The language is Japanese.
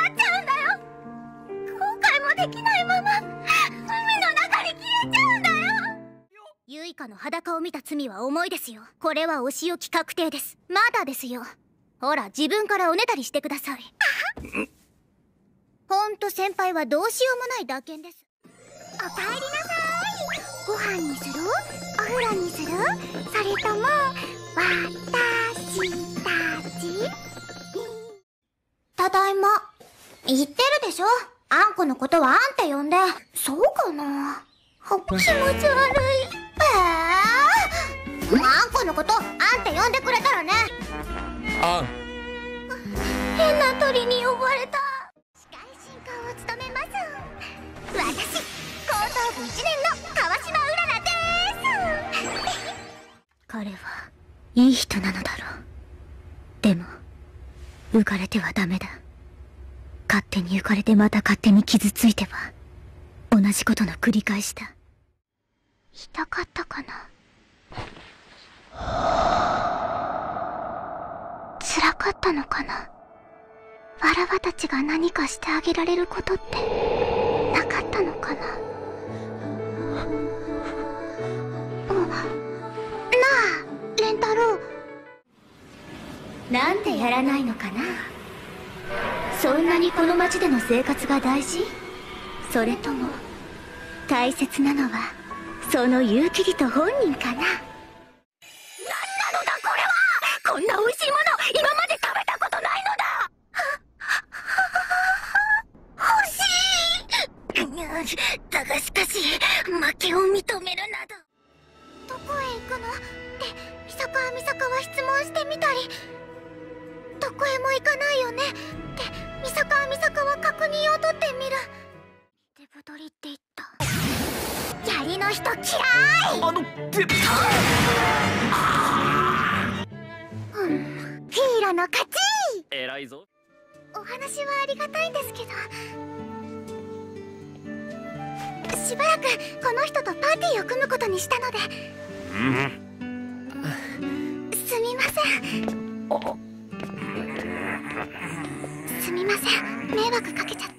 なっちゃうんだよ。後悔もできないまま海の中に消えちゃうんだよ。ユイカの裸を見た罪は重いですよ。これはお仕置き確定です。まだですよ。ほら自分からおねだりしてください。ほんと先輩はどうしようもない打鍵です。おかえりなさい。ご飯にする？お風呂にする？それとも私たち。ただいま。言ってるでしょ？あんこのことはあんって呼んで。そうかな？気持ち悪い。ええー、あんこのことあんって呼んでくれたらね。あん。変な鳥に呼ばれた。司会進行を務めます。私高等部1年の川島うららです。彼はいい人なのだろう。でも浮かれてはダメだ勝手に浮かれてまた勝手に傷ついては同じことの繰り返しだ。痛かったかな？辛かったのかな？わらわたちが何かしてあげられることってなかったのかな？なあレンタロウ。なんでやらないのかな？そんなにこの町での生活が大事？それとも大切なのはその勇気人本人かな？何なのだこれは！こんな美味しいもの今まで食べたことないのだ！欲しい！だがしかし負けを認めるなど。どこへ行くの？って三坂美坂は質問してみたり。どこへも行かないよね。って三坂美坂は確認を取ってみる。デブ取りって言った。槍の人嫌いあのでうん。ヒーローの勝ち。偉いぞ。お話はありがたいんですけど。しばらくこの人とパーティーを組むことにしたので。うん。すみません。す迷惑かけちゃった。